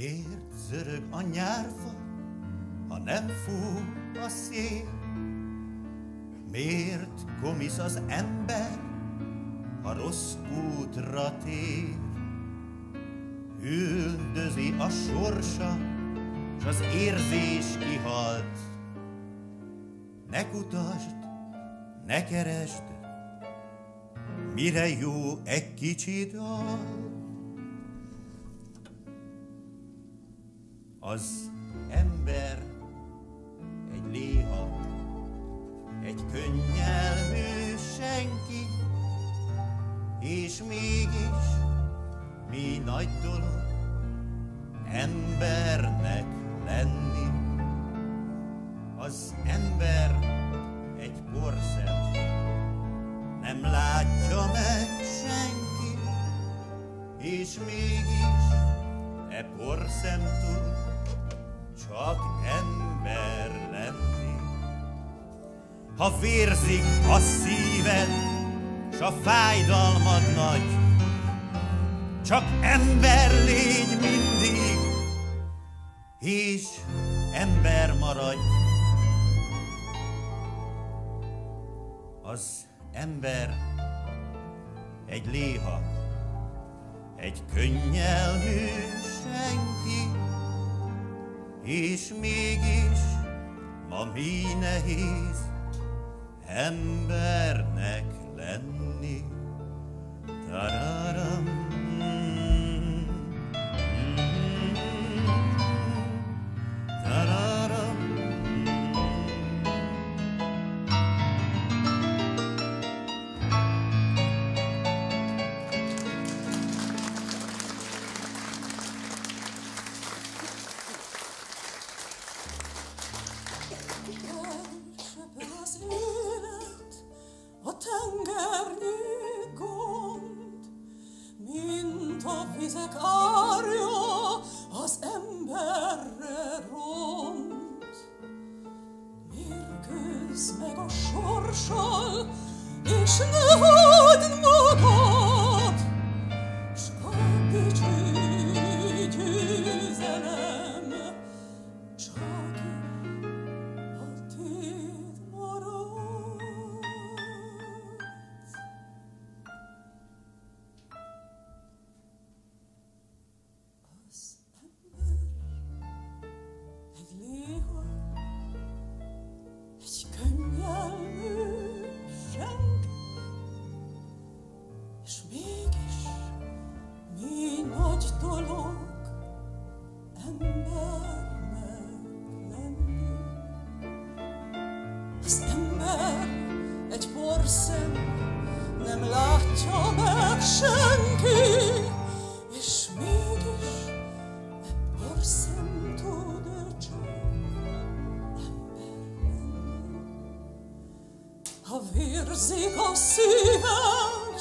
Miért zörög a nyárfa, ha nem fú a szél? Miért komisz az ember, ha rossz útra tér? Üldözi a sorsa, s az érzés kihalt. Ne kutasd, ne keresd, mire jó egy kicsit dal. Az ember egy léha, egy könnyelmű senki, és mégis mi nagy dolog embernek lenni. Az ember egy porszem, nem látja meg senki, és mégis e porszem Ha vérzik a szíved, s a fájdalmad nagy, csak ember légy mindig, és ember maradj. Az ember egy léha, egy könnyelmű senki, és mégis ma mi nehéz embernek lenni. Tararam. Vizek árja az emberre ront. Mérkőz meg a sorssal, és ne porszem, nem látja meg senki, és mégis e porszem tud csak ember lenni. Ha vérzik a szívem,